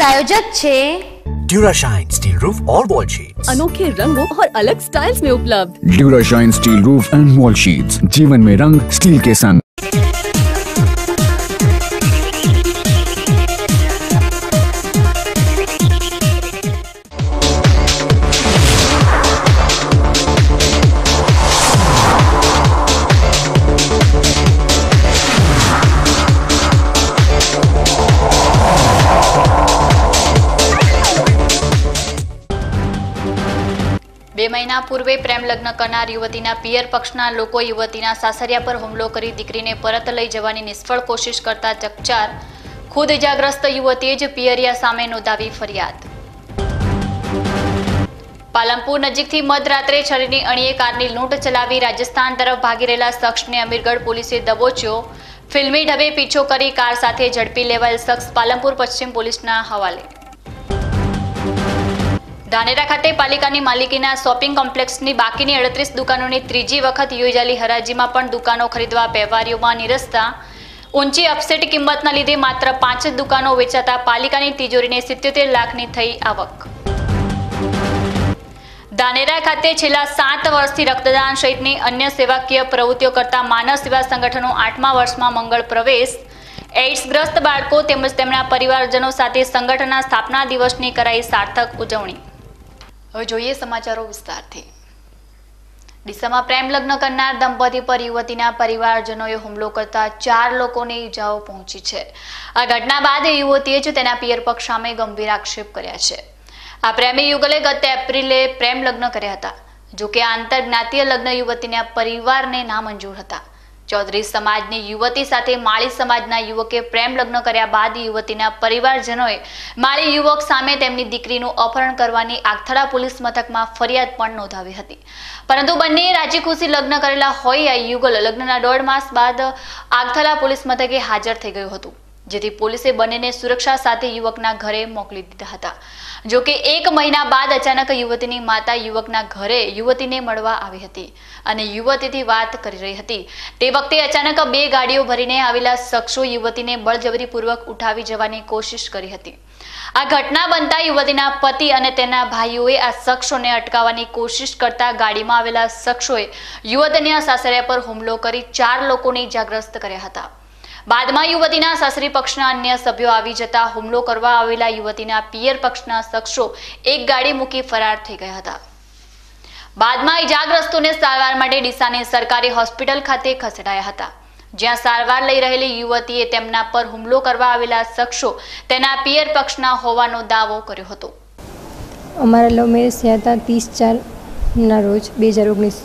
प्रायोजक छे Durashine steel roof और वॉल शीट्स अनोखे रंगों और अलग स्टाइल्स में उपलब्ध Durashine steel roof and wall sheets जीवन में रंग स्टील के संग મહિના પૂર્વે પ્રેમ લગ્ન કરનાર યુવતીના પિયર પક્ષના લોકો યુવતીના સાસરિયા પર હુમલો કરી દીકરીને પરત લઈ જવાની નિષ્ફળ કોશિશ કરતા ચકચાર. ખુદ ઇજાગ્રસ્ત યુવતીએ જ પિયરિયા સામે નોંધાવી ફરિયાદ. પાલનપુર નજીકથી મધરાત્રે છરીની અણીએ કારની લૂંટ ચલાવી રાજસ્થાન તરફ ભાગી રહેલા શખ્સને અમીરગઢ પોલીસે દબોચ્યો. ફિલ્મી ઢબે પીછો કરી કાર સાથે ઝડપી લેવાયેલ શખ્સ પાલમપુર પશ્ચિમ પોલીસના હવાલે. ધાનેરા ખાતે પાલિકાની માલિકીના શોપિંગ કોમ્પ્લેક્સની બાકીની અડત્રીસ દુકાનોની ત્રીજી વખત યોજાયેલી હરાજીમાં પણ દુકાનો ખરીદવા વેપારીઓમાં નિરસતા. ઊંચી અપસેટ કિંમતના લીધે માત્ર પાંચ જ દુકાનો વેચાતા પાલિકાની તિજોરીને સિત્યોતેર લાખની થઈ આવક. ધાનેરા ખાતે છેલ્લા સાત વર્ષથી રક્તદાન સહિતની અન્ય સેવાકીય પ્રવૃત્તિઓ કરતા માનવ સેવા સંગઠનો આઠમા વર્ષમાં મંગળ પ્રવેશ. એઇડ્સગ્રસ્ત બાળકો તેમજ તેમના પરિવારજનો સાથે સંગઠનના સ્થાપના દિવસની કરાઈ સાર્થક ઉજવણી. હવે જોઈએ સમાચારો વિસ્તારથી. ડીસામાં પ્રેમ લગ્ન કરનાર દંપતી પર યુવતીના પરિવારજનોએ હુમલો કરતા ચાર લોકોને ઈજાઓ પહોંચી છે. આ ઘટના બાદ યુવતીએ જ તેના પિયર પક્ષ સામે ગંભીર આક્ષેપ કર્યા છે. આ પ્રેમી યુગલે ગત એપ્રિલે પ્રેમ લગ્ન કર્યા હતા, જોકે આંતરજ્ઞાતીય લગ્ન યુવતીના પરિવારને નામંજૂર હતા. ચૌધરી સમાજની યુવતી સાથે માળી સમાજના યુવકે પ્રેમ લગ્ન કર્યા બાદ યુવતીના પરિવારજનોએ માળી યુવક સામે તેમની દીકરીનું અપહરણ કરવાની આગથળા પોલીસ મથકમાં ફરિયાદ પણ નોંધાવી હતી. પરંતુ બંને રાજી ખુશી લગ્ન કરેલા હોય આ યુગલ લગ્નના દોઢ માસ બાદ આગથળા પોલીસ મથકે હાજર થઈ ગયું હતું. જેથી પોલીસે બંનેને સુરક્ષા સાથે યુવકના ઘરે મોકલી દીધા હતા. જો કે એક મહિના બાદ અચાનક યુવતીની માતા યુવકના ઘરે યુવતીને મળવા આવી હતી અને યુવતીથી વાત કરી રહી હતી. તે વખતે અચાનક બે ગાડીઓ ભરીને આવેલા શખ્સો યુવતીને બળજબરીપૂર્વક ઉઠાવી જવાની કોશિશ કરી હતી. આ ઘટના બનતા યુવતીના પતિ અને તેના ભાઈઓએ આ શખ્સોને અટકાવવાની કોશિશ કરતા ગાડીમાં આવેલા શખ્સોએ યુવતીના સાસરિયા પર હુમલો કરી ચાર લોકોને ઇજાગ્રસ્ત કર્યા હતા. બાદમાં યુવતીના સાસરી પક્ષના અન્ય સભ્યો આવી જતા હુમલો કરવા આવેલા યુવતીના પિયર પક્ષના શખ્સો એક ગાડી મૂકી ફરાર થઈ ગયા હતા. બાદમાં ઇજાગ્રસ્તોને સારવાર માટે ડીસાની સરકારી હોસ્પિટલ ખાતે ખસેડાયા હતા. જ્યાં સારવાર લઈ રહેલી યુવતીએ તેમના પર હુમલો કરવા આવેલા શખ્સો તેના પિયર પક્ષના હોવાનો દાવો કર્યો હતો. અમારા લવ હતા ત્રીસ ચારના રોજ બે હજાર ઓગણીસ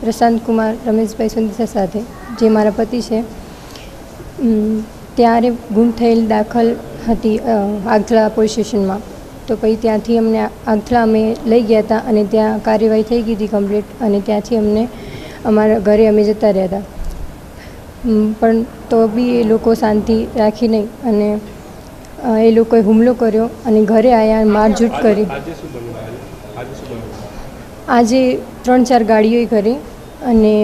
પ્રશાંત કુમાર, રમેશભાઈ સુંદરસા સાથે, જે મારા પતિ છે. ત્યારે ગુમ થયેલ દાખલ હતી આગથળા પોલીસ સ્ટેશનમાં તો પછી ત્યાંથી અમને આગથળા અમે લઈ ગયા હતા અને ત્યાં કાર્યવાહી થઈ ગઈ હતી કમ્પ્લીટ અને ત્યાંથી અમને અમારા ઘરે અમે જતા રહ્યા હતા. પણ તો બી એ લોકો શાંતિ રાખી નહીં અને એ લોકોએ હુમલો કર્યો અને ઘરે આવ્યા મારઝૂટ કરી. આજે ત્રણ ચાર ગાડીઓ કરી અને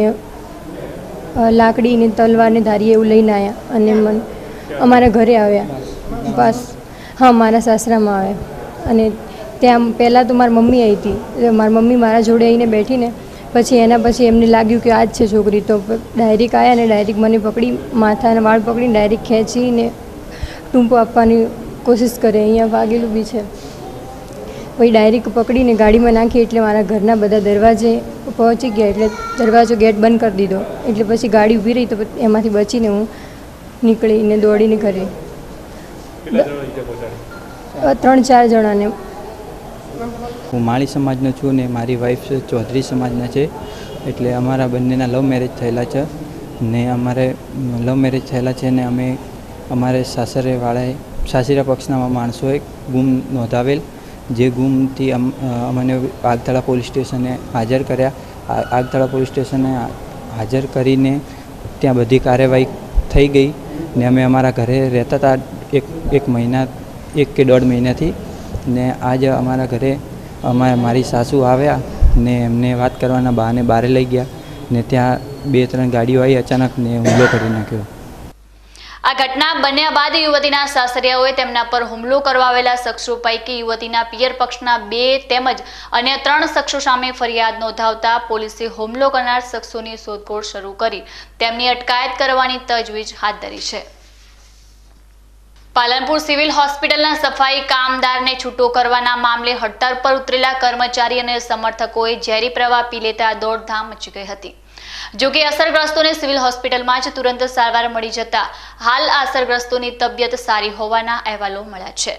લાકડી ને તલવાર ધારી એવું લઈને આવ્યા અને મન અમારા ઘરે આવ્યા. બસ. હા, મારા સાસરામાં આવ્યા. અને ત્યાં પહેલાં તો મારી મમ્મી આવી હતી. મારી મમ્મી મારા જોડે આવીને બેઠીને પછી એના પછી એમને લાગ્યું કે આ જ છે છોકરી. તો ડાયરેક્ટ આવ્યા ને ડાયરેક્ટ મને પકડી માથાના વાળ પકડીને ડાયરેક્ટ ખેંચીને ટૂંપો આપવાની કોશિશ કરે. અહીંયા વાગેલું બી છે. પછી ડાયરેક્ટ પકડીને ગાડીમાં નાખી એટલે મારા ઘરના બધા દરવાજે પહોંચી ગયા એટલે દરવાજો ગેટ બંધ કરી દીધો. એટલે પછી ગાડી ઊભી રહી તો એમાંથી બચીને હું નીકળીને દોડીને ઘરે. ત્રણ ચાર જણાને. હું માળી સમાજનો છું ને મારી વાઈફ ચૌધરી સમાજના છે. એટલે અમારા બંનેના લવ મેરેજ થયેલા છે ને અમારે લવ મેરેજ થયેલા છે ને અમે અમારે સાસરેવાળાએ સાસરા પક્ષના માણસોએ ગુમ નોંધાવેલ. જે ગુમથી અમ- અમને આગથળા પોલીસ સ્ટેશને હાજર કર્યા. આગથળા પોલીસ સ્ટેશને હાજર કરીને ત્યાં બધી કાર્યવાહી થઈ ગઈ ને અમે અમારા ઘરે રહેતા હતા એક એક મહિના, એક કે દોઢ મહિનાથી ને આજે અમારા ઘરે અમારા મારી સાસુ આવ્યા ને એમને વાત કરવાના બહાને બહારે લઈ ગયા ને ત્યાં બે, ત્રણ ગાડીઓ આવી અચાનક ને હુમલો કરી નાખ્યો. ઘટના બન્યા બાદ યુવતીના સાસરિયાઓએ તેમના પર હુમલો કરવા આવેલા શખ્સો પૈકી યુવતીના પિયર પક્ષના બે તેમજ અન્ય ત્રણ શખ્સો સામે ફરિયાદ નોંધાવતા પોલીસે હુમલો કરનાર શખ્સોની શોધખોળ શરૂ કરી. તેમની અટકાયત કરવાની તજવીજ હાથ ધરી છે. પાલનપુર સિવિલ હોસ્પિટલના સફાઈ કામદારને છૂટો કરવાના મામલે હડતાળ પર ઉતરેલા કર્મચારી અને સમર્થકોએ ઝેરી પ્રવાહ પી લેતા દોડધામ મચી ગઈ હતી. જોકે અસરગ્રસ્તોને સિવિલ હોસ્પિટલમાં જ તુરંત સારવાર મળી જતા હાલ અસરગ્રસ્તોની તબિયત સારી હોવાના અહેવાલો મળ્યા છે.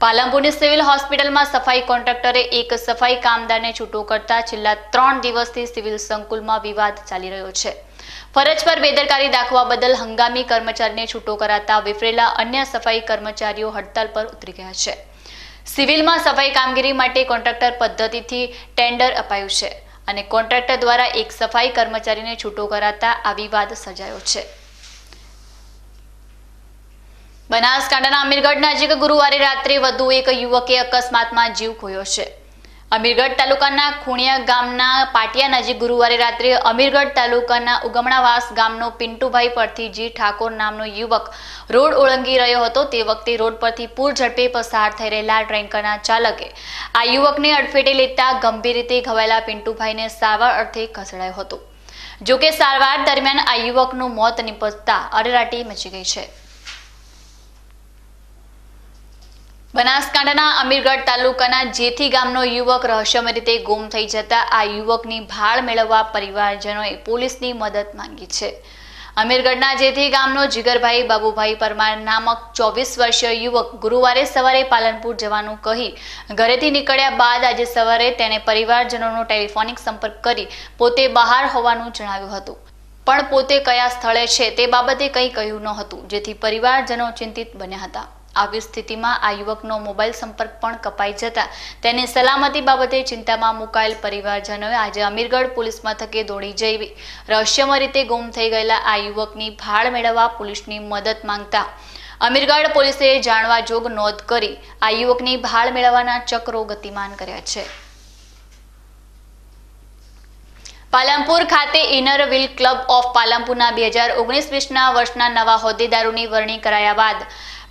પાલનપુરની સિવિલ હોસ્પિટલમાં સફાઈ કોન્ટ્રાક્ટરે એક સફાઈ કામદારને છૂટો કરતા છેલ્લા ત્રણ દિવસથી સિવિલ સંકુલમાં વિવાદ ચાલી રહ્યો છે. ફરજ પર બેદરકારી દાખવા બદલ હંગામી કર્મચારીને છૂટો કરાતા વિફરેલા અન્ય સફાઈ કર્મચારીઓ હડતાલ પર ઉતરી ગયા છે. સિવિલમાં સફાઈ કામગીરી માટે કોન્ટ્રાક્ટર પદ્ધતિથી ટેન્ડર અપાયું છે અને કોન્ટ્રાક્ટર દ્વારા એક સફાઈ કર્મચારીને છૂટો કરાતા આ વિવાદ સર્જાયો છે. બનાસકાંઠાના અમીરગઢ નજીક ગુરુવારે રાત્રે વધુ એક યુવકે અકસ્માતમાં જીવ ખોયો છે. અમીરગઢ તાલુકાના ખૂણિયા ગામના પાટિયા નજીક ગુરુવારે રાત્રે અમીરગઢ તાલુકાના ઉગમણાવાસ ગામનો પિન્ટુભાઈ પરથી જી ઠાકોર નામનો યુવક રોડ ઓળંગી રહ્યો હતો. તે વખતે રોડ પરથી પૂર ઝડપે પસાર થઈ રહેલા ટ્રેન્કરના ચાલકે આ યુવકને અડફેટે લેતા ગંભીર રીતે ઘવાયેલા પિન્ટુભાઈને સારવાર અર્થે ખસેડાયો હતો. જોકે સારવાર દરમિયાન આ યુવકનું મોત નિપજતા અરેરાટી મચી ગઈ છે. બનાસકાંઠાના અમીરગઢ તાલુકાના જેથી ગામનો યુવક રહસ્યમય રીતે ગુમ થઈ જતા આ યુવકની ભાળ મેળવવા પરિવારજનોએ પોલીસની મદદ માંગી છે. અમીરગઢના જેથી ગામનો જીગરભાઈ બાબુભાઈ પરમાર નામક ચોવીસ વર્ષીય યુવક ગુરુવારે સવારે પાલનપુર જવાનું કહી ઘરેથી નીકળ્યા બાદ આજે સવારે તેણે પરિવારજનોનો ટેલિફોનિક સંપર્ક કરી પોતે બહાર હોવાનું જણાવ્યું હતું. પણ પોતે કયા સ્થળે છે તે બાબતે કંઈ કહ્યું ન હતું, જેથી પરિવારજનો ચિંતિત બન્યા હતા. આવી સ્થિતિમાં આ યુવકનો મોબાઈલ સંપર્ક પણ કપાઈ જતા. તેની સલામતી બાબતે ચિંતામાં મુકાયેલ પરિવારજનોએ આજે અમીરગઢ પોલીસ મથકે દોડી જઈ રહસ્યમય રીતે ગુમ થઈ ગયેલા આ યુવકની ભાળ મેળવવા પોલીસની મદદ માંગતા. અમીરગઢ પોલીસે જાણવા જોગ નોંધ કરી આ યુવકની ભાળ મેળવવાના ચક્રો ગતિમાન કર્યા છે. પાલનપુર ખાતે ઇનર વ્હીલ ક્લબ ઓફ પાલનપુરના બે હજાર ઓગણીસ વીસના વર્ષના નવા હોદ્દેદારોની વરણી કરાયા બાદ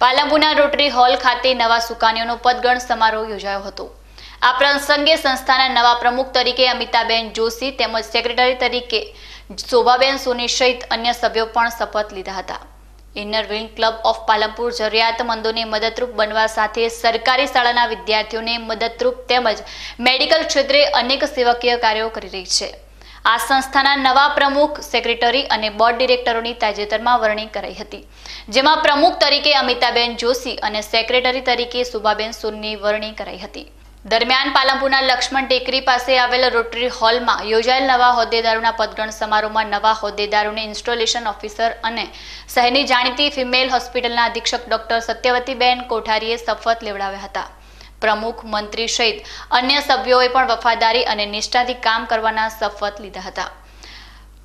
પાલનપુરના રોટરી હોલ ખાતે નવા સુકાનીઓનો પદગણ સમારોહ યોજાયો હતો. આ પ્રસંગે સંસ્થાના નવા પ્રમુખ તરીકે અમિતાબેન જોશી તેમજ સેક્રેટરી તરીકે શોભાબેન સોની સહિત અન્ય સભ્યો પણ શપથ લીધા હતા. Inner wing club of Palanpur જરૂરિયાતમંદોને મદદરૂપ બનવા સાથે સરકારી શાળાના વિદ્યાર્થીઓને મદદરૂપ તેમજ મેડિકલ ક્ષેત્રે અનેક સેવકીય કાર્યો કરી રહી છે. આ સંસ્થાના નવા પ્રમુખ, સેક્રેટરી અને બોર્ડ ડિરેક્ટરોની તાજેતરમાં વરણી કરાઈ હતી. જેમાં પ્રમુખ તરીકે અમિતાબેન જોશી અને સેક્રેટરી તરીકે સુભાબેન સુનની વરણી કરાઈ હતી. દરમિયાન પાલનપુરના લક્ષ્મણ ટેકરી પાસે આવેલ રોટરી હોલમાં યોજાયેલ નવા હોદ્દેદારોના પદગ્રહણ સમારોહમાં નવા હોદ્દેદારોને ઇન્સ્ટોલેશન ઓફિસર અને શહેરની જાણીતી ફિમેલ હોસ્પિટલના અધિક્ષક ડોક્ટર સત્યવતીબેન કોઠારીએ શપથ લેવડાવ્યા હતા. પ્રમુખ મંત્રી સહિત અન્ય સભ્યોએ પણ વફાદારી અને નિષ્ઠાથી કામ કરવાના શપથ લીધા હતા.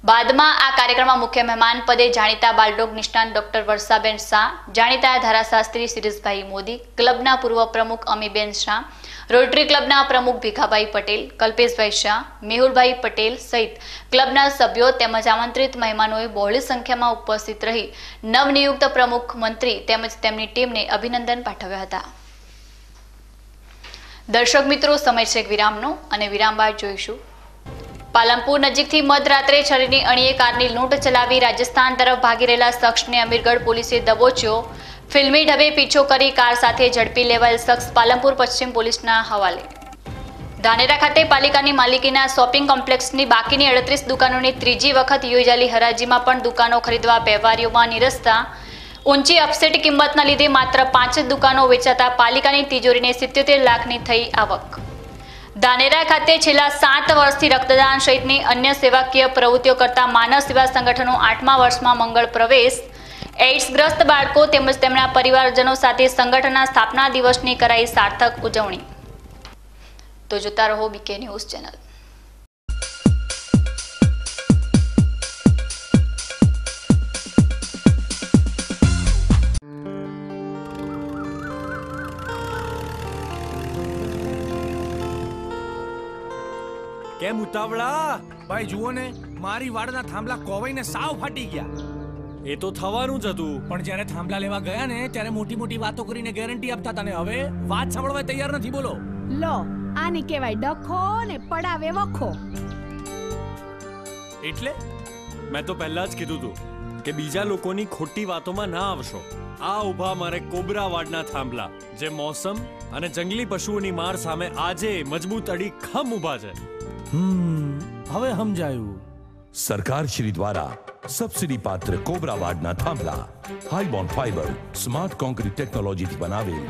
બાદમાં આ કાર્યક્રમમાં મુખ્ય મહેમાન પદે જાણીતા બાલડોગ નિષ્ણાંત ડોક્ટર વર્ષાબેન શાહ, જાણીતા ધારાશાસ્ત્રી શિરીષભાઈ મોદી, ક્લબના પૂર્વ પ્રમુખ અમીબેન શાહ, રોટરી ક્લબના પ્રમુખ ભીખાભાઈ પટેલ, કલ્પેશભાઈ શાહ, મેહુલભાઈ પટેલ સહિત ક્લબના સભ્યો તેમજ આમંત્રિત મહેમાનોએ બહોળી સંખ્યામાં ઉપસ્થિત રહી નવનિયુક્ત પ્રમુખ મંત્રી તેમજ તેમની ટીમને અભિનંદન પાઠવ્યા હતા. દર્શક મિત્રો, સમય છે વિરામનો અને વિરામ બાદ જોઈશું. પાલનપુર નજીકથી મધરાત્રે છરીની અણીએ કારની લૂંટ ચલાવી રાજસ્થાન તરફ ભાગી રહેલા શખ્સને અમીરગઢ પોલીસે દબોચ્યો. ફિલ્મી ઢબે પીછો કરી કાર સાથે ઝડપી લેવાયેલ શખ્સ પાલનપુર પશ્ચિમ પોલીસના હવાલે. ધાનેરા ખાતે પાલિકાની માલિકીના શોપિંગ કોમ્પ્લેક્સની બાકીની અડત્રીસ દુકાનોની ત્રીજી વખત યોજાયેલી હરાજીમાં પણ દુકાનો ખરીદવા, વેપારીઓમાં નિરસતા ઊંચી અપસેટ કિંમતના લીધે માત્ર પાંચ જ દુકાનો વેચાતા પાલિકાની તિજોરીને સિત્યોતેર લાખની થઈ આવક. ધાનેરા ખાતે છેલ્લા સાત વર્ષથી રક્તદાન સહિતની અન્ય સેવાકીય પ્રવૃત્તિઓ કરતા માનવ સેવા સંગઠનો આઠમા વર્ષમાં મંગળ પ્રવેશ. એઇડ્સગ્રસ્ત બાળકો તેમજ તેમના પરિવારજનો સાથે સંગઠનના સ્થાપના દિવસની કરાઈ સાર્થક ઉજવણી. તો જોતા રહો બીકે ન્યૂઝ ચેનલ. કેમ ઉતાવળા? ભાઈ જુઓ ને મારી વાડના થાંભલા કોવાઈને સાવ ફાટી ગયા. એ તો થવાનું જ હતું. પણ જ્યારે થાંભલા લેવા ગયા ને ત્યારે મોટી મોટી વાતો કરીને ગેરંટી આપતા હતા ને. હવે વાત સાંભળવા તૈયાર નથી બોલો. લો આને કહેવાય ડખો ને પડાવે વખો. એટલે? મેં તો પહેલા જ કીધું હતું કે બીજા લોકોની ખોટી વાતોમાં ના આવશો. આ ઊભા મારે કોબરા વાડના થાંભલા જે મોસમ અને જંગલી પશુઓની માર સામે આજે મજબૂત અડી ખમ ઊભા છે. હમ હવે સમજાયું. સરકાર શ્રી દ્વારા સબસિડી પાત્ર કોબરાવાડના થાંભલા હાઈબોન્ડ ફાઈબર સ્માર્ટ કોન્ક્રીટ ટેકનોલોજીથી બનાવેલ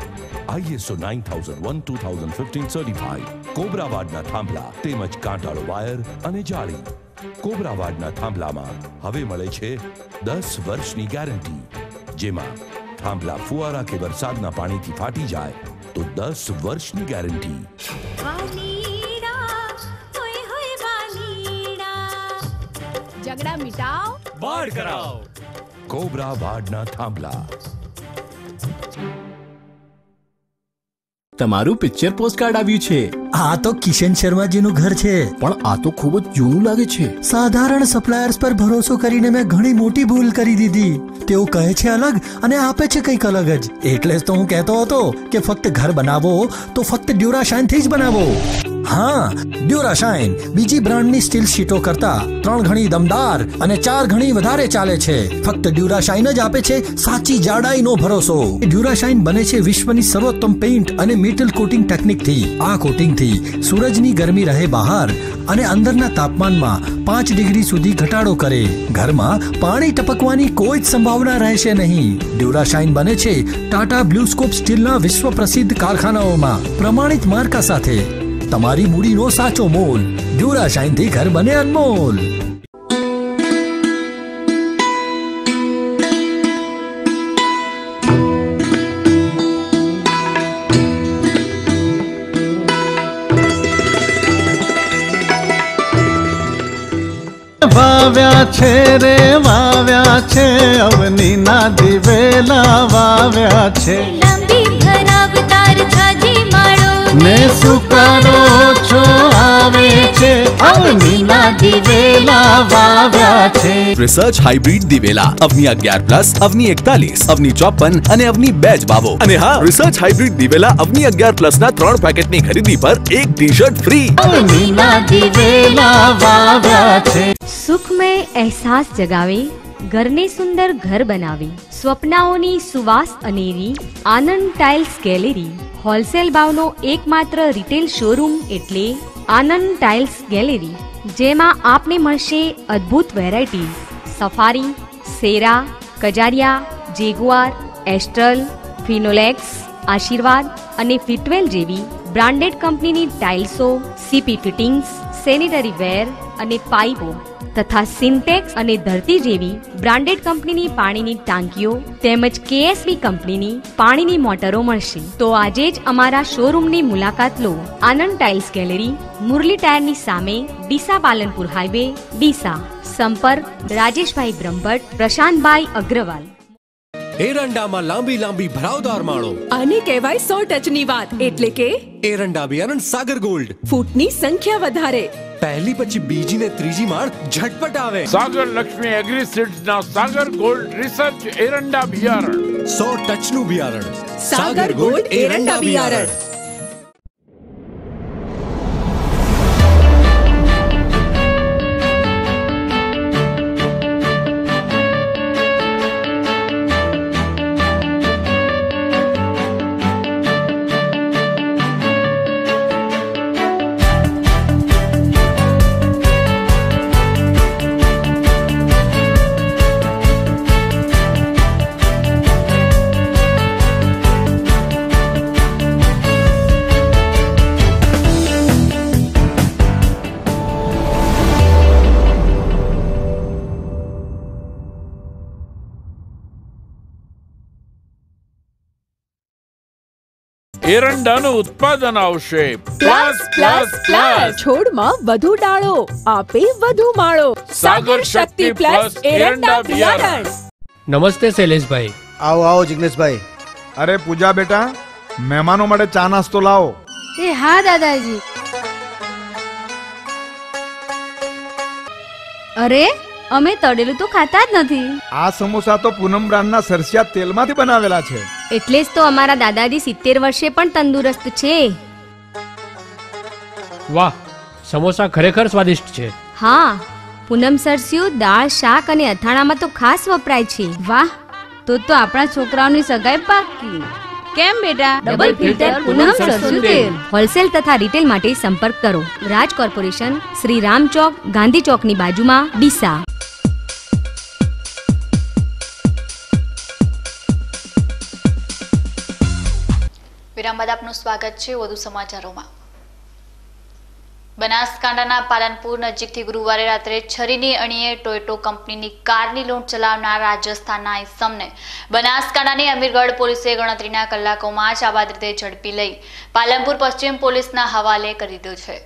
ISO nine thousand one two thousand fifteen certified કોબરાવાડના થાંભલા તેમજ કાંટાળો વાયર અને જાળી. કોબરાવાડના થાંભલામાં હવે મળે છે દસ વર્ષની ગેરંટી જેમાં થાંભલા ફુવારા કે વરસાદના પાણીથી ફાટી જાય તો દસ વર્ષની ગેરંટી ઝઘડા મિટાવ. બાળ કરાવ. કોબરાવાડના થાંભલા. તમારું પિક્ચર પોસ્ટકાર્ડ આવ્યું છે. આ તો કિશન શર્માજીનું ઘર છે. પણ આ તો ખૂબ જ જૂનું લાગે છે. સાધારણ સપ્લાયર્સ પર ભરોસો કરીને મેં ઘણી મોટી ભૂલ કરી દીધી. તેઓ કહે છે અલગ અને આપે છે કંઈક અલગ જ. એટલે જ તો હું કહેતો હતો કે ફક્ત ઘર બનાવો તો ફક્ત ડ્યુરાશાઇનથી જ બનાવો. હા ડ્યુરાશાઇન બીજી બ્રાન્ડની સ્ટીલ શીટો કરતા ત્રણ ઘણી દમદાર અને ચાર ઘણી વધારે ચાલે છે. ફક્ત ડ્યુરાશાઇન જ આપે છે સાચી જાડાઈનો ભરોસો. ડ્યુરાશાઇન બને છે વિશ્વની સર્વોત્તમ પેઇન્ટ અને મેટલ કોટિંગ ટેકનિકથી. આ કોટિંગથી સૂરજની ગરમી રહે બહાર અને અંદરના તાપમાનમાં પાંચ ડિગ્રી સુધી ઘટાડો કરે. ઘરમાં પાણી ટપકવાની કોઈ જ સંભાવના રહેશે નહીં. ડ્યુરાશાઇન બને છે ટાટા બ્લુસ્કોપ સ્ટીલના વિશ્વ પ્રસિદ્ધ કારખાનાઓમાં. પ્રમાણિત માર્કા સાથે. તમારી મૂડીનો સાચો મોલ. ડ્યુરાશાઇનથી ઘર બને અનમોલ. વાવ્યા છે રે વાવ્યા છે અવની ના દિવેલા વાવ્યા છે. ને સુકારો છો આવે છે. અવની દિવેલા વાવ્યા છે. રિસર્ચ હાઇબ્રિડ દિવેલા અવની અગિયાર પ્લસ અવની એકતાલીસ અવની ચોપન અને અવની બે જ વાવો અને હા રિસર્ચ હાઇબ્રિડ દિવેલા અવની અગિયાર પ્લસ ના ત્રણ પેકેટની ખરીદી પર એક ટી શર્ટ ફ્રી અવની દિવેલા વાવ્યા છે. સુખમય અહેસાસ જગાવે ઘરને સુંદર ઘર બનાવે સ્વપ્નાઓની સુવાસ અનેરી આનંદ ટાઇલ્સ ગેલેરી હોલસેલ ભાવનો એકમાત્ર રિટેલ શોરૂમ એટલે આનંદ ટાઇલ્સ ગેલેરી, જેમાં આપને મળશે અદ્ભુત variety safari, Sera, Kajaria, Jaguar, astral, Finolex, Ashirvad અને ફિટવેલ જેવી બ્રાન્ડેડ કંપનીની ટાઇલ્સો, સીપી ફિટિંગ્સ, સેનિટરી વેર અને પાઇપો તથા સિન્ટેક્સ અને ધરતી જેવી બ્રાન્ડેડ કંપનીની પાણીની ટાંકીઓ તેમજ કેએસબી કંપનીની પાણીની મોટરો મળશે. તો આજે જ અમારા શોરૂમની મુલાકાત લો. આનંદ ટાઇલ્સ ગેલેરી મુરલી ટાયરની સામે ડીસા પાલનપુર હાઈવે ડીસા. સંપર્ક રાજેશભાઈ બ્રહ્મભટ્ટ પ્રશાંતભાઈ અગ્રવાલ. એરંડામાં લાંબી લાંબી ભરાવદાર માળો. આને કહેવાય સો ટચની વાત. એટલે કે? એરંડા બિયારણ સાગર ગોલ્ડ. ફૂટની સંખ્યા વધારે. પહેલી પછી બીજી ને ત્રીજી માળ ઝટપટ આવે. સાગર લક્ષ્મી એગ્રી સીડ્સ ના સાગર ગોલ્ડ રિસર્ચ એરંડા બિયારણ. સો ટચનું બિયારણ. સાગર ગોલ્ડ એરંડા બિયારણ. એરંડાનું ઉત્પાદન આવશે. Plus plus plus. છોડમાં વધુ ડાળો આપે વધુ માળો. સાગર શક્તિ પ્લસ એરંડા બિયારણ નમસ્તે શૈલેષભાઈ. આવો આવો જિગ્નેશભાઈ. અરે પૂજા બેટા મહેમાનો માટે ચા નાસ્તો લાવો. એ હા દાદાજી. અરે અમે તળેલું તો ખાતા જ નથી. આ સમોસા તો પૂનમ બ્રાન્ડના સરસિયા તેલમાંથી બનાવેલા છે. એટલે જ તો અમારા દાદાજી સિત્તેર વર્ષે પણ તંદુરસ્ત છે. વાહ સમોસા ખરેખર સ્વાદિષ્ટ છે. હા પૂનમ સરસ્યું દાળ શાક અને અથાણામાં તો ખાસ વપરાય છે. વાહ તો તો આપણા છોકરાઓની સગાઈ પાકી. કેમ બેટા? ડબલ ફિલ્ટર પૂનમ સરસ્યું તેલ. હોલસેલ તથા રિટેલ માટે સંપર્ક કરો. રાજ કોર્પોરેશન શ્રી રામ ચોક ગાંધી ચોકની બાજુમાં ડીસા. વિરામ બાદ આપનું સ્વાગત છે વધુ સમાચારોમાં. બનાસકાંઠાના પાલનપુર નજીકથી ગુરુવારે રાત્રે છરીની અણીએ ટોયોટો કંપનીની કારની લૂંટ ચલાવનાર રાજસ્થાનના ઇસમને બનાસકાંઠાની અમીરગઢ પોલીસે ગણતરીના કલાકોમાં જ આબાદ રીતે ઝડપી લઈ પાલનપુર પશ્ચિમ પોલીસના હવાલે કરી દીધો છે.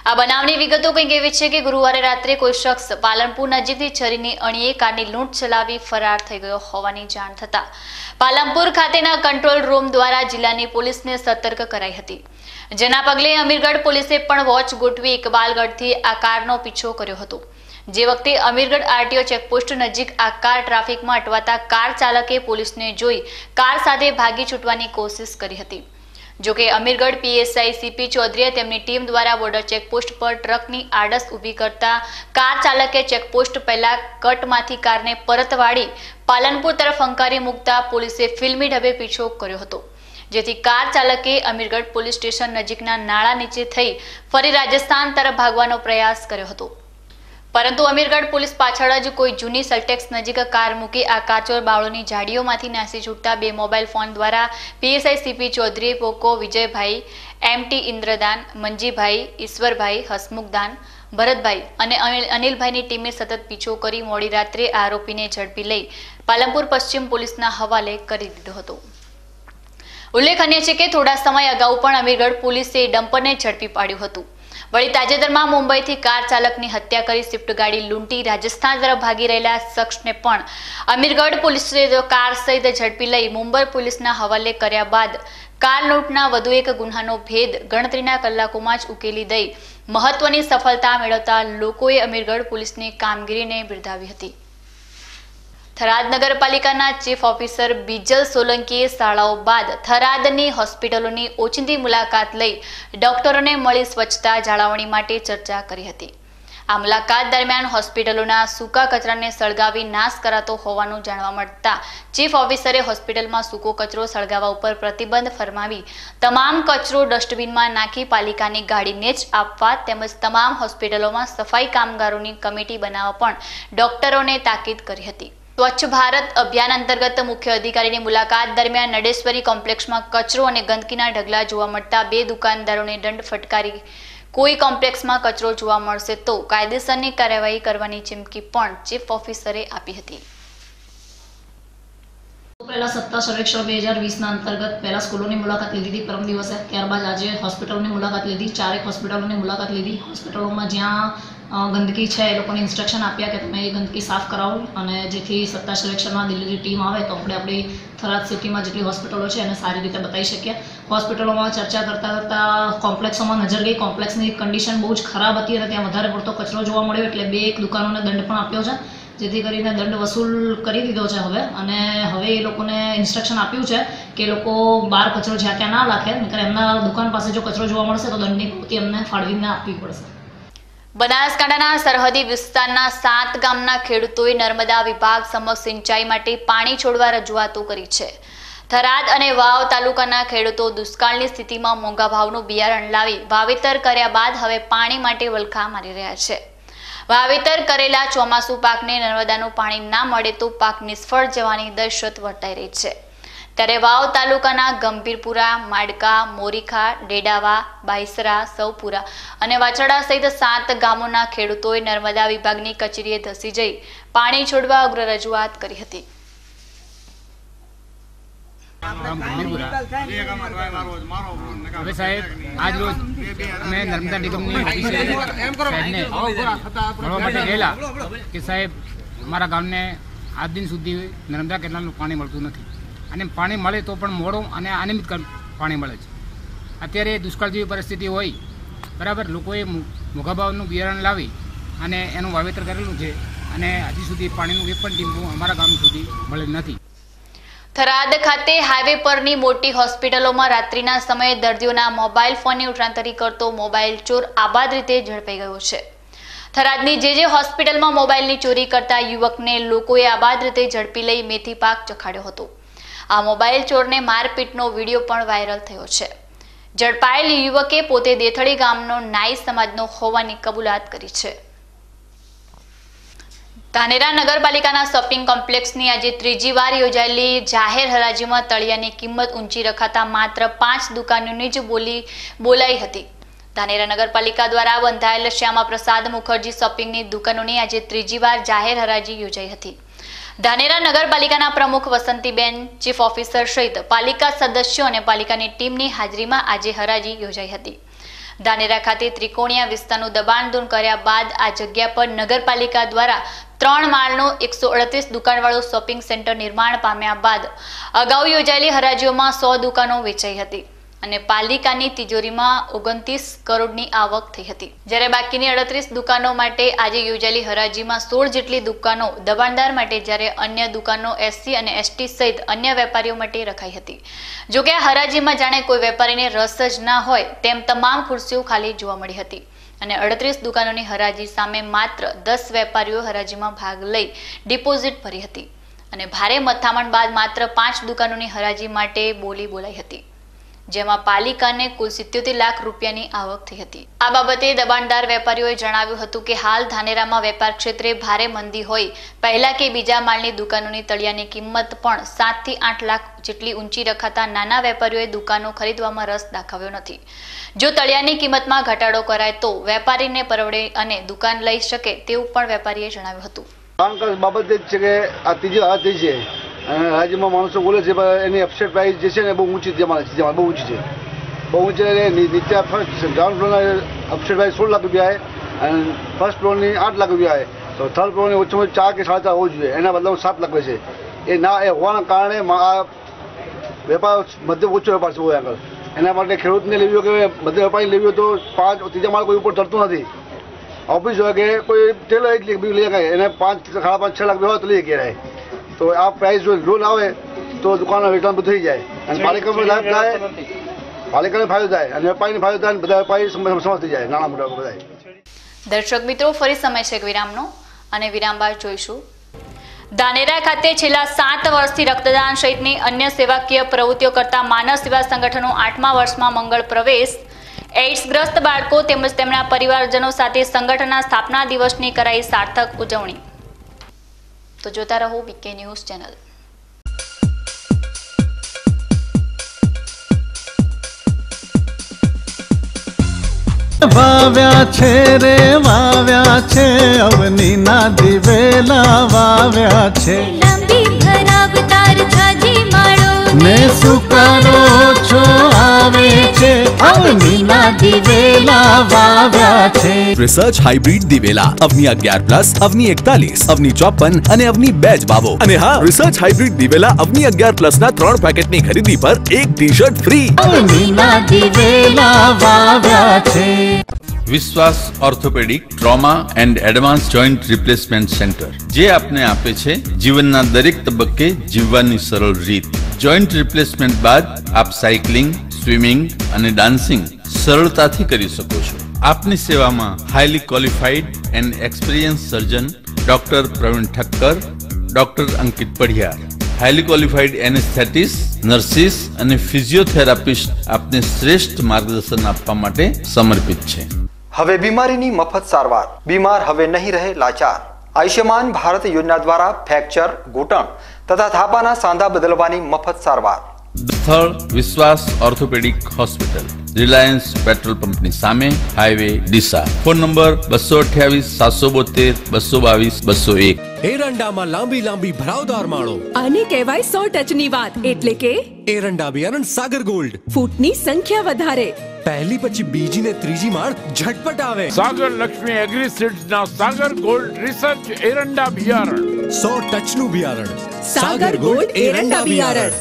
આ બનાવની વિગતો કંઈક એવી છે કે ગુરુવારે રાત્રે કોઈ શખ્સ પાલનપુર નજીકથી છરીની અણીએ કારની લૂંટ ચલાવી ફરાર થઈ ગયો હોવાની જાણ થતા પાલનપુર ખાતેના કંટ્રોલ રૂમ દ્વારા જિલ્લાની પોલીસને સતર્ક કરાઈ હતી. જેના પગલે અમીરગઢ પોલીસે પણ વોચ ગોઠવી ઇકબાલગઢથી આ કારનો પીછો કર્યો હતો. જે વખતે અમીરગઢ આરટીઓ ચેકપોસ્ટ નજીક આ કાર ટ્રાફિકમાં અટવાતા કાર ચાલકે પોલીસને જોઈ કાર સાથે ભાગી છૂટવાની કોશિશ કરી હતી. જોકે અમીરગઢ પીએસઆઈ સીપી ચૌધરીએ તેમની ટીમ દ્વારા બોર્ડર ચેકપોસ્ટ પર ટ્રકની આડસ ઊભી કરતા કાર ચાલકે ચેકપોસ્ટ પહેલા કટમાંથી કારને પરત વાળી પાલનપુર તરફ હંકારી મૂકતા પોલીસે ફિલ્મી ઢબે પીછો કર્યો હતો. જેથી કાર ચાલકે અમીરગઢ પોલીસ સ્ટેશન નજીકના નાળા નીચે થઈ ફરી રાજસ્થાન તરફ ભાગવાનો પ્રયાસ કર્યો હતો. પરંતુ અમીરગઢ પોલીસ પાછળ જ કોઈ જૂની સલ્ટેક્સ નજીક કાર મૂકી આ કાચોર બાળોની જાડીઓમાંથી નાસી છૂટતા બે મોબાઈલ ફોન દ્વારા પીએસઆઈ સીપી ચૌધરી, પોકો વિજયભાઈ, એમટી ઇન્દ્રદાન, મંજીભાઈ, ઈશ્વરભાઈ, હસમુખદાન, ભરતભાઈ અને અનિલ- અનિલભાઈની ટીમે સતત પીછો કરી મોડી રાત્રે આરોપીને ઝડપી લઈ પાલનપુર પશ્ચિમ પોલીસના હવાલે કરી દીધો હતો. ઉલ્લેખનીય છે કે થોડા સમય અગાઉ પણ અમીરગઢ પોલીસે ડમ્પરને ઝડપી પાડ્યું હતું. વળી તાજેતરમાં મુંબઈથી કાર ચાલકની હત્યા કરી સ્વિફ્ટ ગાડી લૂંટી રાજસ્થાન તરફ ભાગી રહેલા શખ્સને પણ અમીરગઢ પોલીસે કાર સહિત ઝડપી લઈ મુંબઈ પોલીસના હવાલે કર્યા બાદ કાર લૂંટના વધુ એક ગુન્હાનો ભેદ ગણતરીના કલાકોમાં જ ઉકેલી દઈ મહત્વની સફળતા મેળવતા લોકોએ અમીરગઢ પોલીસની કામગીરીને બિરદાવી હતી. થરાદ નગરપાલિકાના ચીફ ઓફિસર બીજલ સોલંકીએ શાળાઓ બાદ થરાદની હોસ્પિટલોની ઓચિંતી મુલાકાત લઈ ડોક્ટરોને મળી સ્વચ્છતા જાળવણી માટે ચર્ચા કરી હતી. આ મુલાકાત દરમિયાન હોસ્પિટલોના સૂકા કચરાને સળગાવી નાશ કરાતો હોવાનું જાણવા મળતા ચીફ ઓફિસરે હોસ્પિટલમાં સૂકો કચરો સળગાવવા ઉપર પ્રતિબંધ ફરમાવી તમામ કચરો ડસ્ટબિનમાં નાખી પાલિકાની ગાડીને જ આપવા તેમજ તમામ હોસ્પિટલોમાં સફાઈ કામગારોની કમિટી બનાવવા પણ ડોક્ટરોને તાકીદ કરી હતી. સ્વચ્છ ભારત અભિયાન અંતર્ગત મુખ્ય અધિકારીની મુલાકાત દરમિયાન નડેશ્વરી કોમ્પ્લેક્ષમાં કચરો અને ગંદકીના ઢગલા જોવા મળતા બે દુકાનદારોને દંડ ફટકારી. કોઈ કોમ્પ્લેક્ષમાં કચરો જોવા મળશે તો કાયદેસરની કાર્યવાહી કરવાની ચીમકી પણ ચીફ ઓફિસરે આપી હતી. પહેલા સત્તા સર્વેક્ષણ બે હજાર વીસના અંતર્ગત પહેલા સ્કૂલોની મુલાકાત લીધી હતી, પરમ દિવસે ત્યારબાદ આજે હોસ્પિટલોની મુલાકાત લીધી, ચારેક હોસ્પિટલોની મુલાકાત લીધી. હોસ્પિટલોમાં જ્યાં ગંદકી છે, એ લોકોને ઇન્સ્ટ્રક્શન આપ્યા કે તમે એ ગંદકી સાફ કરાવો અને જેથી સત્તા સર્વેક્ષણમાં દિલ્હીની ટીમ આવે તો આપણે આપણી થરાદ સિટીમાં જેટલી હોસ્પિટલો છે એને સારી રીતે બતાવી શકીએ. હોસ્પિટલોમાં ચર્ચા કરતાં કરતાં કોમ્પ્લેક્સોમાં નજર ગઈ. કોમ્પ્લેક્સની કન્ડિશન બહુ જ ખરાબ હતી અને ત્યાં વધારે પડતો કચરો જોવા મળ્યો એટલે બે એક દુકાનોને દંડ પણ આપ્યો છે. જેથી કરીને દંડ વસૂલ કરી દીધો છે હવે અને હવે એ લોકોને ઇન્સ્ટ્રક્શન આપ્યું છે કે લોકો બહાર કચરો જ્યાં ત્યાં ના રાખે નહીંતર એમના દુકાન પાસે જો કચરો જોવા મળશે તો દંડની પૂર્તિ એમને ફાળવીને આપવી પડશે. બનાસકાંઠાના સરહદી વિસ્તારના સાત ગામના ખેડૂતોએ નર્મદા વિભાગ સમક્ષ સિંચાઈ માટે પાણી છોડવા રજૂઆતો કરી છે. થરાદ અને વાવ તાલુકાના ખેડૂતો દુષ્કાળની સ્થિતિમાં મોંઘા ભાવનું બિયારણ લાવી વાવેતર કર્યા બાદ હવે પાણી માટે વલખા મારી રહ્યા છે. વાવેતર કરેલા ચોમાસુ પાકને નર્મદાનું પાણી ના મળે તો પાક નિષ્ફળ જવાની દહેશત વર્તાઈ રહી છે. ત્યારે વાવ તાલુકાના ગંભીરપુરા, માડકા, મોરીખા, ડેડાવા બાઈસરા સૌપુરા અને વાછડા સહિત સાત ગામોના ખેડૂતોએ નર્મદા વિભાગની કચેરીએ ધસી જઈ પાણી છોડવા ઉગ્ર રજૂઆત કરી હતી. સાહેબ, આજ રોજ અમે નર્મદા અમારા ગામને આજ દિન સુધી નર્મદા કેનાલનું પાણી મળતું નથી. અને પાણી મળે તો પણ મોડું અને અનિયમિત પાણી મળે છે. અત્યારે દુષ્કાળ જેવી પરિસ્થિતિ હોય, બરાબર? લોકોએ મુ- મોંઘા ભાવનું બિયારણ લાવી અને એનું વાવેતર કરેલું છે અને હજી સુધી પાણીનું એક પણ ટીમ્પુ અમારા ગામ સુધી મળેલ નથી. થરાદ ખાતે હાઈવે પરની મોટી હોસ્પિટલોમાં રાત્રિના સમયે દર્દીઓના મોબાઈલ ફોનની ઉઠાંતરી કરતો મોબાઈલ ચોર આબાદ રીતે ઝડપાઈ ગયો છે. થરાદની જે જે હોસ્પિટલમાં મોબાઈલની ચોરી કરતા યુવકને લોકોએ આબાદ રીતે ઝડપી લઈ મેથી પાક ચખાડ્યો હતો. આ મોબાઈલ ચોરને મારપીટનો વીડિયો પણ વાયરલ થયો છે. ઝડપાયેલ યુવકે પોતે દેથળી ગામનો નાઈ સમાજનો હોવાની કબૂલાત કરી છે. ધાનેરા નગરપાલિકાના શોપિંગ કોમ્પ્લેક્સની આજે ત્રીજી વાર યોજાયેલી જાહેર હરાજીમાં તળિયાની કિંમત ઊંચી રખાતા માત્ર પાંચ દુકાનોની જ બોલી બોલાઈ હતી. ધાનેરા નગરપાલિકા દ્વારા બંધાયેલ શ્યામા પ્રસાદ મુખર્જી શોપિંગની દુકાનોની આજે ત્રીજી વાર જાહેર હરાજી યોજાઈ હતી. ધાનેરા નગરપાલિકાના પ્રમુખ વસંતીબેન, ચીફ ઓફિસર સહિત પાલિકા સદસ્યો અને પાલિકાની ટીમની હાજરીમાં આજે હરાજી યોજાઈ હતી. ધાનેરા ખાતે ત્રિકોણિયા વિસ્તારનું દબાણ દૂર કર્યા બાદ આ જગ્યા પર નગરપાલિકા દ્વારા ત્રણ માળનો એકસો અડતીસ દુકાનવાળું શોપિંગ સેન્ટર નિર્માણ પામ્યા બાદ અગાઉ યોજાયેલી હરાજીઓમાં સો દુકાનો વેચાઈ હતી. અને પાલિકાની તિજોરીમાં ઓગણત્રીસ કરોડની આવક થઈ હતી. જ્યારે બાકીની અડત્રીસ દુકાનો માટે આજે યોજાયેલી હરાજીમાં સોળ જેટલી દુકાનો દબાણદાર માટે જ્યારે અન્ય દુકાનો એસસી અને એસટી સહિત અન્ય વેપારીઓ માટે રખાઈ હતી. જોકે આ હરાજીમાં જાણે કોઈ વેપારીને રસ જ ના હોય તેમ તમામ ખુરશીઓ ખાલી જોવા મળી હતી. અને અડત્રીસ દુકાનોની હરાજી સામે માત્ર દસ વેપારીઓ હરાજીમાં ભાગ લઈ ડિપોઝિટ ભરી હતી. અને ભારે મથામણ બાદ માત્ર પાંચ દુકાનોની હરાજી માટે બોલી બોલાઈ હતી. જેમાં પાલિકાને કુલ સિત્યોતેર લાખ રૂપિયાની આવક થઈ હતી. આ બાબતે દબાણદાર વેપારીઓએ જણાવ્યું હતું કે હાલ ધાનેરામાં વેપાર ક્ષેત્રે ભારે મંદી હોય. પહેલા કે બીજા માલની દુકાનોની તળિયાની કિંમત પણ સાતથી આઠ લાખ જેટલી ઊંચી રખાતા નાના વેપારીઓએ દુકાનો ખરીદવામાં રસ દાખવ્યો નથી. જો તળિયાની કિંમતમાં ઘટાડો કરાય તો વેપારીને પરવડે અને દુકાન લઈ શકે તેવું પણ વેપારીએ જણાવ્યું હતું. બાબત છે કે આ ત્રીજી હાથ છે. રાજ્યમાં માણસો બોલે છે, પણ એની અપસેટ પ્રાઇસ જે છે ને બહુ ઊંચી અમારે બહુ ઊંચી છે. બહુ ઊંચી એટલે નીચે ફર્સ્ટ ગ્રાઉન્ડ ફ્લોરના અપસેટ પ્રાઇસ સોળ લાખ રૂપિયા આવે અને ફર્સ્ટ ફ્લોરની આઠ લાખ રૂપિયા આવે તો થર્ડ ફ્લોરની ઓછામાં ઓછી ચાર કે સાડા ચાર હોવું જોઈએ, એના બદલામાં સાત લાખ છે એ ના, એ હોવાના કારણે આ વેપાર મધ્ય ઓછો વેપાર છે હોય આગળ. એના માટે ખેડૂતને લેવી હોય કે મધ્ય વેપારી લેવી હોય તો પાંચ ત્રીજા માળ કોઈ ઉપર ચડતું નથી. ઓફિસ હોય કે કોઈ ટેલર એક બીજું લઈ શકાય. એને પાંચ સાડા પાંચ, છ લાખ હોય તો લઈ શકાય. તો આ પ્રાઇસ જો લોન આવે તો દુકાનો વેચાણ બધું થઈ જાય. અને પાલિકામાં લાભ થાય પાલિકાને ફાયદો થાય અને વેપારીને ફાયદો થાય અને બધા વેપારી સમ- સમજ થઈ જાય નાના મોટા બધા. દર્શક મિત્રો ફરી સમય છે વિરામનો અને વિરામ બાદ જોઈશું. ધાનેરા ખાતે છેલ્લા સાત વર્ષથી રક્તદાન સહિતની અન્ય સેવાકીય પ્રવૃત્તિઓ કરતા માનવ સેવા સંગઠનો આઠમા વર્ષમાં મંગળ પ્રવેશ. એઇડ્સગ્રસ્ત બાળકો તેમજ તેમના પરિવારજનો સાથે સંગઠનના સ્થાપના દિવસની કરાઈ સાર્થક ઉજવણી. તો જોતા રહો બીકે ન્યૂઝ ચેનલ વાવ્યા છે રે વાવ્યા છે અવનીના દિવેલા વાવ્યા છે. ને સુકારો છો આવે છે. અવનીના દિવેલા વાવ્યા છે. રિસર્ચ હાઇબ્રિડ દિવેલા અવની અગિયાર પ્લસ અવની એકતાલીસ અવની ચોપન અને અવની બે જ વાવો અને હા રિસર્ચ હાઇબ્રિડ દિવેલા અવની અગિયાર પ્લસ ના ત્રણ પેકેટની ખરીદી પર એક ટી શર્ટ ફ્રી અવનીના દિવેલા વાવ્યા છે. Vishwas orthopaedic trauma and advance joint replacement centre જે આપને આપે છે જીવનના દરેક તબક્કે જીવવાની સરળ રીત. જોઈન્ટ રિપ્લેસમેન્ટ બાદ આપ સાયકલિંગ, સ્વિમિંગ અને ડાન્સિંગ સરળતાથી કરી શકો છો. આપની સેવામાં highly qualified and experience surgeon doctor Pravin Thakkar doctor Ankit Padhiyar. Highly qualified anaesthetist nurses અને ફિઝિયોથેરાપિસ્ટ આપને શ્રેષ્ઠ માર્ગદર્શન આપવા માટે સમર્પિત છે. હવે બીમારીની મફત સારવાર. બીમાર હવે નહીં રહે લાચાર. આયુષ્યમાન ભારત યોજના દ્વારા ફ્રેક્ચર, ઘૂંટણ તથા થાપાના સાંધા બદલવાની મફત સારવાર. સ્થળ વિશ્વાસ ઓર્થોપેડિક હોસ્પિટલ રિલાયન્સ પેટ્રોલ પંપની સામે હાઈવે ડીસા ફોન નંબર બસો અઠ્યાવીસ સાતસો બોતેર બસો બાવીસ બસો એક. એરંડામાં લાંબી લાંબી ભરાવદાર માળો. આને કહેવાય સો ટચની વાત એટલે કે એરંડા બિયારણ સાગર ગોલ્ડ. ફૂટની સંખ્યા વધારે. પહેલી પછી બીજી ને ત્રીજી માળ ઝટપટ આવે. સાગર લક્ષ્મી એગ્રી સીડ્સ ના સાગર ગોલ્ડ રિસર્ચ એરંડા બિયારણ. સો ટચનું બિયારણ. સાગર ગોલ્ડ એરંડા બિયારણ.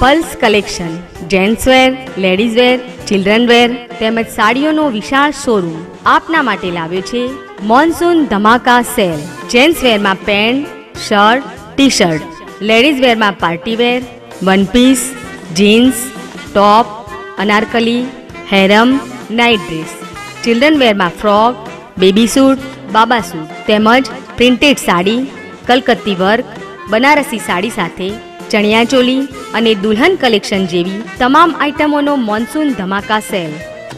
Pulse collection gents wear children wear તેમજ સાડીઓનો વિશાળ શોરૂમ આપના માટે લાવ્યો છે monsoon ધમાકા sale gents વેરમાં pant shirt T shirt ladies વેરમાં party wear one piece jeans top anarkali harem night dress children વેરમાં frock baby suit બાબા સૂટ તેમજ પ્રિન્ટેડ સાડી, કલકત્તી વર્ક બનારસી સાડી સાથે ચણિયાચોલી અને દુલ્હન કલેક્શન જેવી તમામ આઇટમોનો મોન્સૂન ધમાકા સેલ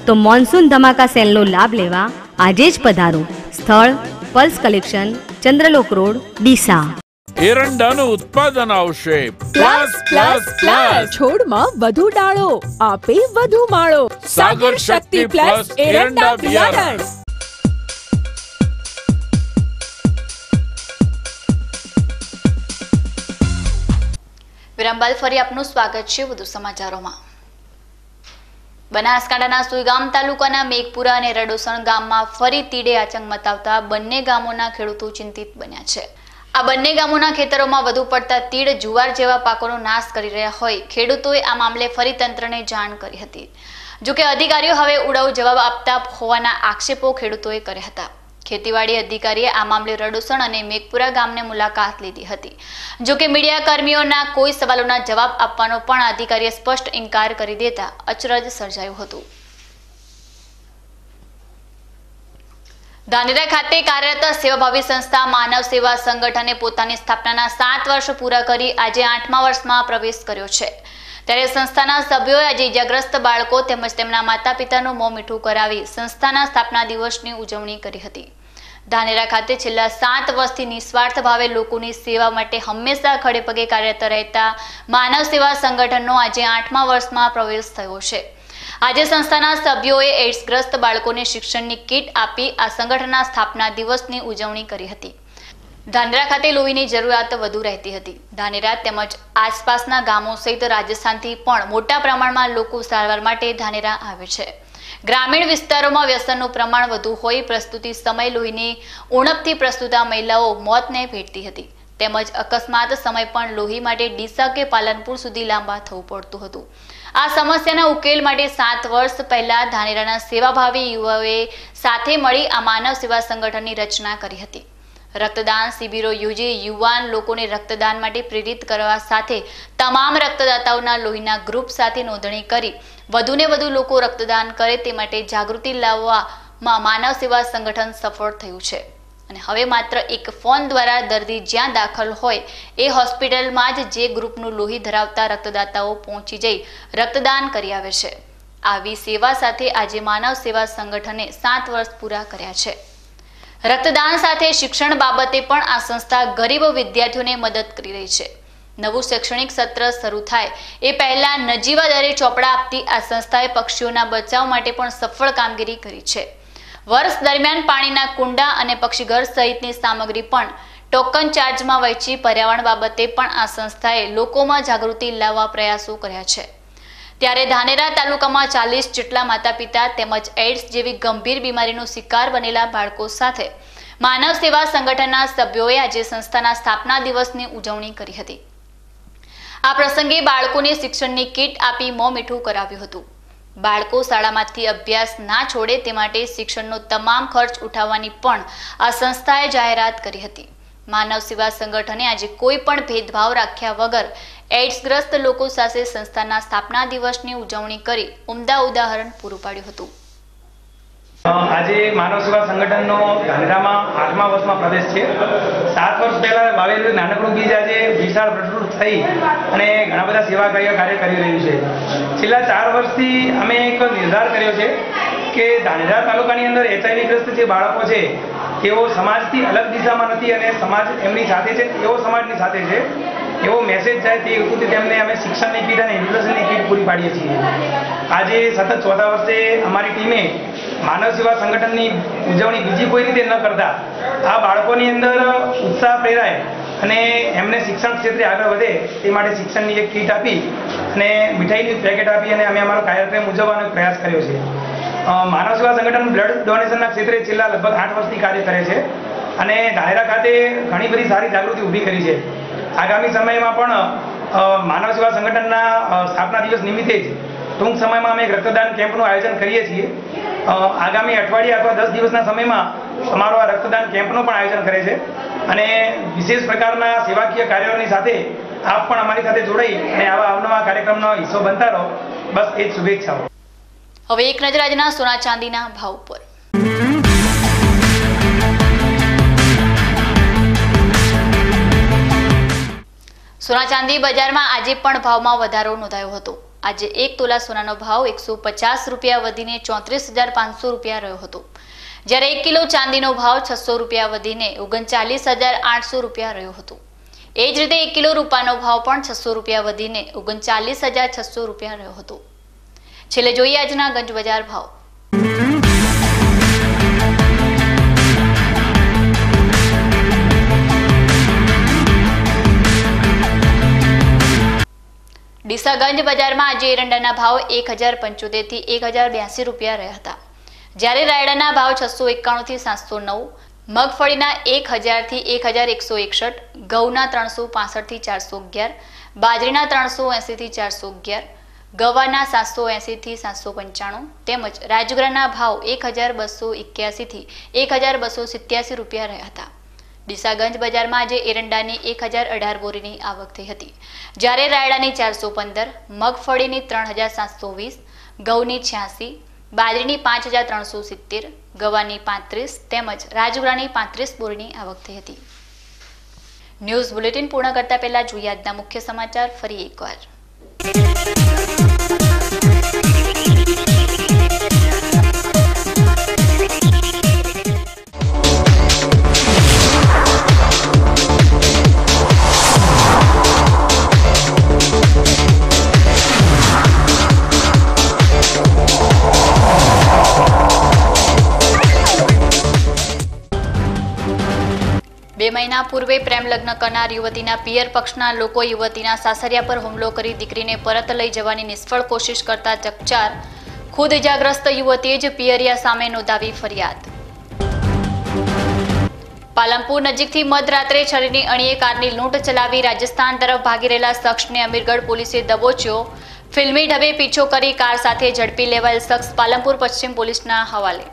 તો મોન્સૂન ધમાકા સેલનો લાભ લેવા આજે જ પધારો. સ્થળ pulse collection Chandralok road Deesa. એરંડાનું ઉત્પાદન આવશે. Plus plus plus. છોડમાં વધુ ડાળો આપે વધુ માળો. સાગર શક્તિ પ્લસ એરંડા બિયારણ વિરામ ફરી આપનું સ્વાગત છે વધુ સમાચારોમાં. બનાસકાંઠાના સુઈગામ તાલુકાના મેઘપુરા અને રડોસણ ગામમાં ફરી તીડે આચંક મતાવતા બંને ગામોના ખેડૂતો ચિંતિત બન્યા છે. આ બંને ગામોના ખેતરોમાં વધુ પડતા તીડ, જુવાર જેવા પાકોનો નાશ કરી રહ્યા હોય. ખેડૂતોએ આ મામલે ફરી તંત્રને જાણ કરી હતી. જોકે અધિકારીઓ હવે ઉડાઉ જવાબ આપતા હોવાના આક્ષેપો ખેડૂતોએ કર્યા હતા. ખેતીવાડી અધિકારીએ આ મામલે રડુસણ અને મેઘપુરા ગામને મુલાકાત લીધી હતી. જોકે મીડિયાકર્મીઓના કોઈ સવાલોના જવાબ આપવાનો પણ અધિકારીએ સ્પષ્ટ ઇનકાર કરી દેતા અચરજ સર્જાયું હતું. ધાનેરા ખાતે કાર્યરત સેવાભાવી સંસ્થા માનવ સેવા સંગઠને પોતાની સ્થાપનાના સાત વર્ષ પૂરા કરી આજે આઠમા વર્ષમાં પ્રવેશ કર્યો છે. ત્યારે સંસ્થાના સભ્યોએ આજે ઇજાગ્રસ્ત બાળકો તેમજ તેમના માતા પિતાનું મોં મીઠું કરાવી સંસ્થાના સ્થાપના દિવસની ઉજવણી કરી હતી. ધાનેરા ખાતે છેલ્લા સાત વર્ષથી નિસ્વાર્થ ભાવે લોકોની સેવા માટે હંમેશા ખડેપગે કાર્યરત રહેતા માનવ સેવા સંગઠનનો આજે આઠમા વર્ષમાં પ્રવેશ થયો છે. આજે સંસ્થાના સભ્યોએ એડ્સગ્રસ્ત બાળકોને શિક્ષણની કીટ આપી આ સંગઠનના સ્થાપના દિવસની ઉજવણી કરી હતી. ધાનેરા ખાતે લોહીની જરૂરિયાત વધુ રહેતી હતી. ધાનેરા તેમજ આસપાસના ગામો સહિત રાજસ્થાનથી પણ મોટા પ્રમાણમાં લોકો સારવાર માટે ધાનેરા આવે છે. ગ્રામીણ વિસ્તારોમાં વ્યસનનું પ્રમાણ વધુ હોય પ્રસ્તુતિ સમય લોહીની ઉણપથી પ્રસ્તુતા મહિલાઓ મોતને ભેટતી હતી. તેમજ અકસ્માત સમય પણ લોહી માટે ડીસા કે પાલનપુર સુધી લાંબા થવું પડતું હતું. આ સમસ્યાના ઉકેલ માટે સાત વર્ષ પહેલા ધાનેરાના સેવાભાવી યુવાઓએ સાથે મળી આ માનવ સેવા સંગઠનની રચના કરી હતી. રક્તદાન શિબિરો યોજી યુવાન લોકોને રક્તદાન માટે પ્રેરિત કરવા સાથે તમામ રક્તદાતાઓના લોહીના ગ્રુપ સાથે નોંધણી કરી વધુને વધુ લોકો રક્તદાન કરે તે માટે જાગૃતિ લાવવામાં માનવ સેવા સંગઠન સફળ થયું છે. અને હવે માત્ર એક ફોન દ્વારા દર્દી જ્યાં દાખલ હોય એ હોસ્પિટલમાં જ જે ગ્રુપનું લોહી ધરાવતા રક્તદાતાઓ પહોંચી જઈ રક્તદાન કરી આવે છે. આવી સેવા સાથે આજે માનવ સેવા સંગઠને સાત વર્ષ પૂરા કર્યા છે. રક્તદાન સાથે શિક્ષણ બાબતે પણ આ સંસ્થા ગરીબ વિદ્યાર્થીઓને મદદ કરી રહી છે. નવું શૈક્ષણિક સત્ર શરૂ થાય એ પહેલા નજીવા દરે ચોપડા આપતી આ સંસ્થાએ પક્ષીઓના બચાવ માટે પણ સફળ કામગીરી કરી છે. વર્ષ દરમિયાન પાણીના કુંડા અને પક્ષીઘર સહિતની સામગ્રી પણ ટોકન ચાર્જમાં વહેંચી પર્યાવરણ બાબતે પણ આ સંસ્થાએ લોકોમાં જાગૃતિ લાવવા પ્રયાસો કર્યા છે. ત્યારે ધાનેરા તાલુકામાં ચાલીસ જેટલા માતા પિતા તેમજ એડ્સ જેવી ગંભીર બીમારીનો શિકાર બનેલા બાળકો સાથે માનવ સેવા સંગઠનના સભ્યોએ આજે સંસ્થાના સ્થાપના દિવસની ઉજવણી કરી હતી. આ પ્રસંગે બાળકોને શિક્ષણની કીટ આપી મોં મીઠું કરાવ્યું હતું. બાળકો શાળામાંથી અભ્યાસ ના છોડે તે માટે શિક્ષણનો તમામ ખર્ચ ઉઠાવવાની પણ આ સંસ્થાએ જાહેરાત કરી હતી. માનવ સેવા સંગઠને આજે કોઈ પણ ભેદભાવ રાખ્યા વગર એડ્સગ્રસ્ત લોકો સાથે સંસ્થાના સ્થાપના દિવસની ઉજવણી કરી ઉમદા ઉદાહરણ પૂરું પાડ્યું હતું. આજે માનવ સેવા સંગઠનનો ધાનેરામાં આઠમા વર્ષમાં પ્રવેશ છે. સાત વર્ષ પહેલા વાવેલું નાનકડું બીજ આજે વિશાળ પ્રસ્ફુટ થઈ અને ઘણા બધા સેવા કાર્ય કાર્ય કરી રહ્યું છે. છેલ્લા ચાર વર્ષથી અમે એક નિર્ધાર કર્યો છે કે ધાનેરા તાલુકાની અંદર એચઆઈવી ગ્રસ્ત જે બાળકો છે, તેઓ સમાજથી અલગ દિશામાં નથી અને સમાજ એમની સાથે છે એવો સમાજની સાથે છે. એવો મેસેજ જાય તે હેતુથી તેમને અમે શિક્ષણની કીટ અને એજ્યુકેશનની કીટ પૂરી પાડીએ છીએ. આજે સતત ચોથા વર્ષે અમારી ટીમે માનવ સેવા સંગઠનની ઉજવણી બીજી કોઈ રીતે ન કરતા. આ બાળકોની અંદર ઉત્સાહ પ્રેરાય અને એમને શિક્ષણ ક્ષેત્રે આગળ વધે તે માટે શિક્ષણની એક કીટ આપી અને મીઠાઈની પેકેટ આપી અને અમે અમારો કાર્યક્રમ ઉજવવાનો પ્રયાસ કર્યો છે. માનવ સેવા સંગઠન બ્લડ ડોનેશનના ક્ષેત્રે છેલ્લા લગભગ આઠ વર્ષથી કાર્ય કરે છે અને ધાનેરા ખાતે ઘણી બધી સારી જાગૃતિ ઊભી કરી છે. આગામી સમયમાં પણ માનવ સેવા સંગઠનના સ્થાપના દિવસ નિમિત્તે જ ટૂંક સમયમાં અમે એક રક્તદાન કેમ્પનું આયોજન કરીએ છીએ. આગામી અઠવાડિયા અથવા દસ દિવસના સમયમાં અમારો આ રક્તદાન કેમ્પનું પણ આયોજન કરે છે. અને વિશેષ પ્રકારના સેવાકીય કાર્યોની સાથે આપ પણ અમારી સાથે જોડાઈ અને આવા અવનવા કાર્યક્રમનો હિસ્સો બનતા રહો. બસ એ જ શુભેચ્છાઓ. હવે એક નજર આજના સોના ચાંદીના ભાવ પર સોના ચાંદી બજારમાં આજે પણ ભાવમાં વધારો નોંધાયો હતો. આજે એક તોલા સોનાનો ભાવ એકસો પચાસ રૂપિયા વધીને ચોત્રીસ હજાર પાંચસો રૂપિયા રહ્યો હતો. જ્યારે એક કિલો ચાંદીનો ભાવ છસો રૂપિયા વધીને ઓગણચાલીસ હજાર આઠસો રૂપિયા રહ્યો હતો. એ જ રીતે એક કિલો રૂપાનો ભાવ પણ છસો રૂપિયા વધીને ઓગણચાલીસ હજાર છસો રૂપિયા રહ્યો હતો. છેલ્લે જોઈએ આજના ગંજ બજાર ભાવ. ડીસાગંજ બજારમાં આજે એરંડાના ભાવ એક હજાર પંચોતેરથી એક હજાર બ્યાસી રૂપિયા રહ્યા હતા. જ્યારે રાયડાના ભાવ છસો એકાણુંથી સાતસો નવ, મગફળીના એક હજારથી એક હજાર એકસો એકસઠ, ઘઉંના ત્રણસો પાસઠથી ચારસો અગિયાર, બાજરીના ત્રણસો એંસીથી ચારસો અગિયાર, ગવાના સાતસો એંસીથી સાતસો પંચાણું તેમજ રાજગરાના ભાવ એક હજાર બસો એક્યાસીથી એક હજાર બસો સિત્યાસી રૂપિયા રહ્યા હતા. ડીસાગંજ બજારમાં આજે એરંડાની એક હજાર અઢાર બોરીની આવક થઈ હતી. જ્યારે રાયડાની ચારસો પંદર, મગફળીની ત્રણ હજાર સાતસો વીસ, ઘઉંની છ્યાસી, બાજરીની પાંચ હજાર ત્રણસો સિત્તેર ગવાની પાંત્રીસ તેમજ રાજગુરાની પાંત્રીસ બોરીની આવક થઈ હતી. ન્યૂઝ બુલેટિન પૂર્ણ કરતા પહેલા જોઈએ આજના મુખ્ય સમાચાર, ફરી એકવાર. મહિના પૂર્વે પ્રેમ લગ્ન કરનાર યુવતીના પિયર પક્ષના લોકો યુવતીના સાસરિયા પર હુમલો કરી દીકરીને પરત લઈ જવાની નિષ્ફળ કોશિશ કરતા ચકચાર. ખુદ ઇજાગ્રસ્ત યુવતીએ જ પિયરિયા સામે નોંધાવી ફરિયાદ. પાલનપુર નજીકથી મધરાત્રે છરીની અણીએ કારની લૂંટ ચલાવી રાજસ્થાન તરફ ભાગી રહેલા શખ્સને અમીરગઢ પોલીસે દબોચ્યો. ફિલ્મી ઢબે પીછો કરી કાર સાથે ઝડપી લેવાયેલ શખ્સ પાલનપુર પશ્ચિમ પોલીસના હવાલે.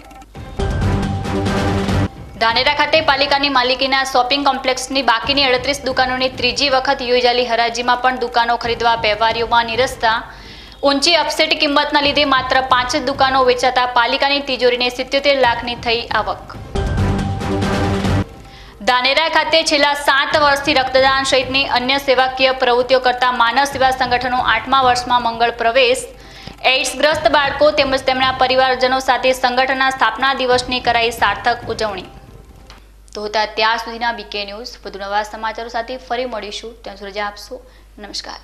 ધાનેરા ખાતે પાલિકાની માલિકીના શોપિંગ કોમ્પ્લેક્સની બાકીની અડત્રીસ દુકાનોની ત્રીજી વખત યોજાયેલી હરાજીમાં પણ દુકાનો ખરીદવા વેપારીઓમાં નિરસતા. ઊંચી અપસેટ કિંમતના લીધે માત્ર પાંચ જ દુકાનો વેચાતા પાલિકાની તિજોરીને સિત્યોતેર લાખની થઈ આવક. ધાનેરા ખાતે છેલ્લા સાત વર્ષથી રક્તદાન સહિતની અન્ય સેવાકીય પ્રવૃત્તિઓ કરતા માનવ સેવા સંગઠનો આઠમા વર્ષમાં મંગળ પ્રવેશ. એઇડ્સગ્રસ્ત બાળકો તેમજ તેમના પરિવારજનો સાથે સંગઠનના સ્થાપના દિવસની કરાઈ સાર્થક ઉજવણી. તો હતા ત્યાં સુધીના બીકે ન્યૂઝ વધુ નવા સમાચારો સાથે ફરી મળીશું. ત્યાં સુધી રજા આપશો નમસ્કાર.